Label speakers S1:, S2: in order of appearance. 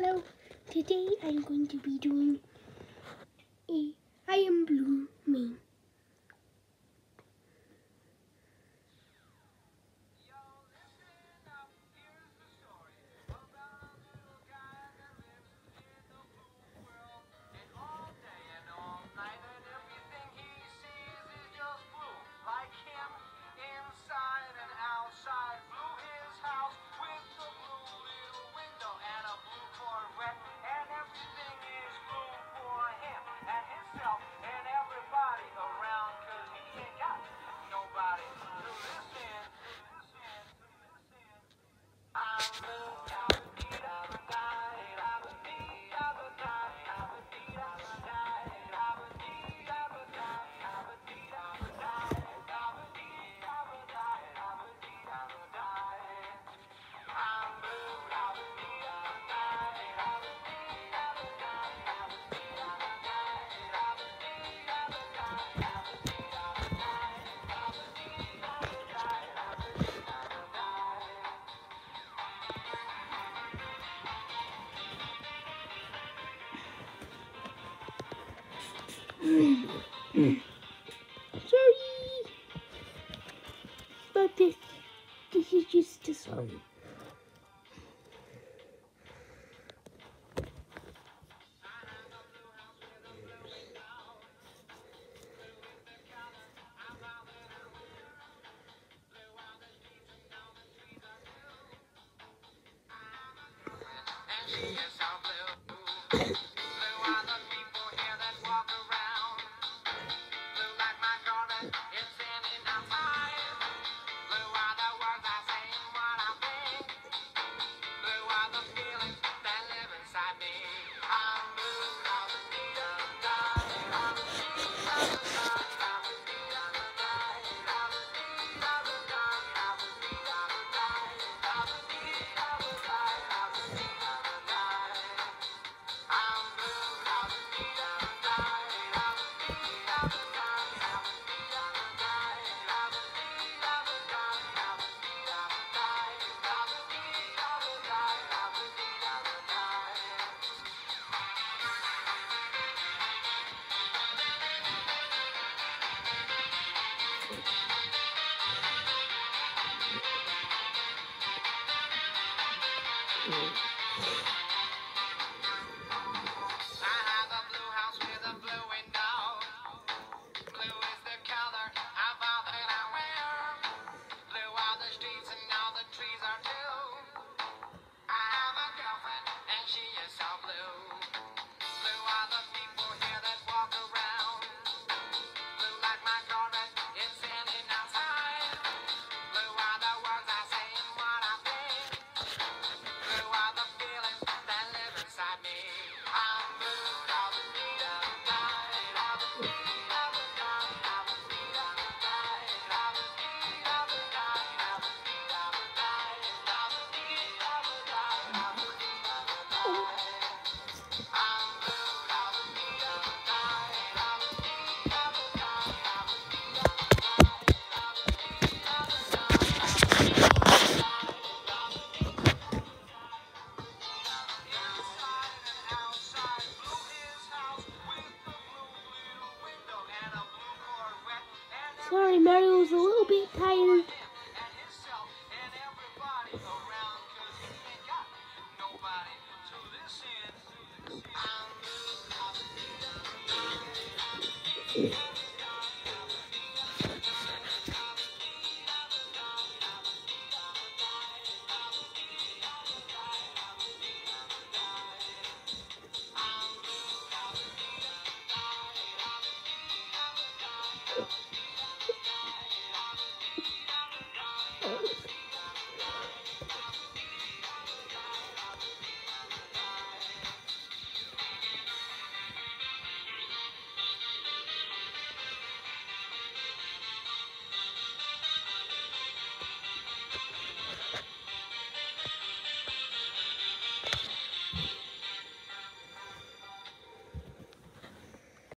S1: Hello, today I'm going to be doing a I am blue meme. Sorry, but this this is just a Uhum. Sorry, was a little bit tired. Yeah.